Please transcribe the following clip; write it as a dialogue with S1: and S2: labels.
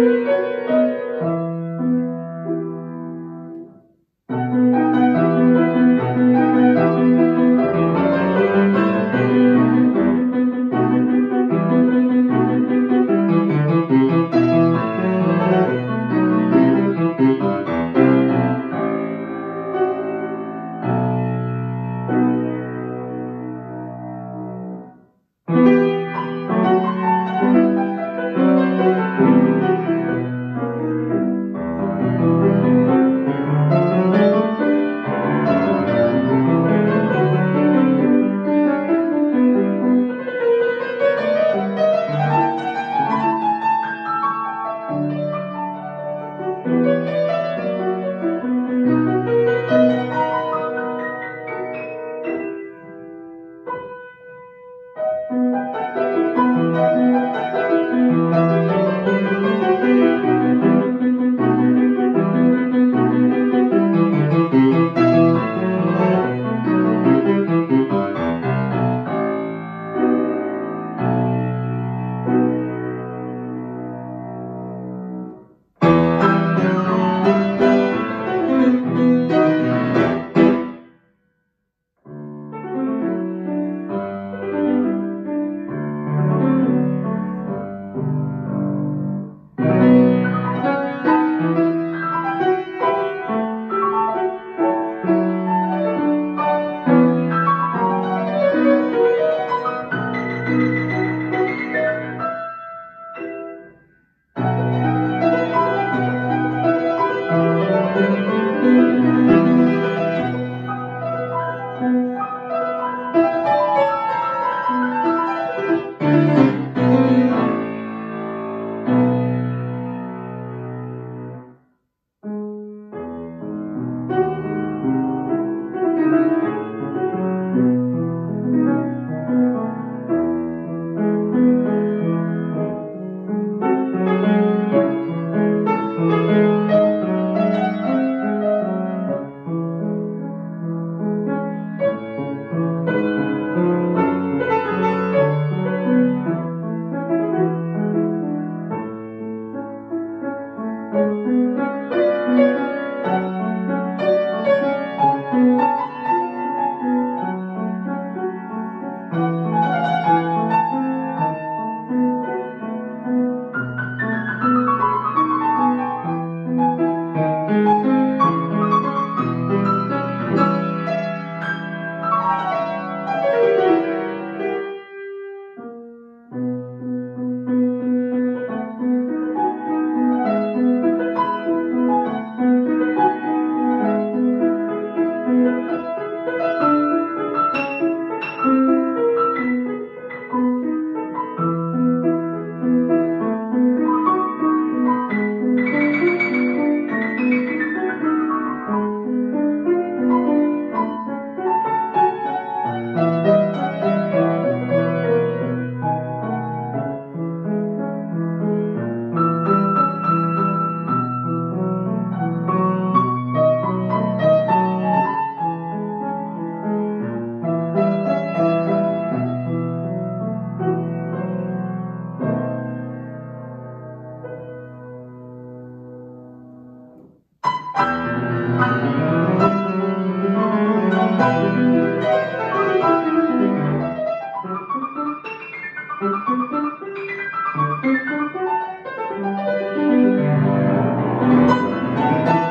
S1: Música
S2: Thank you.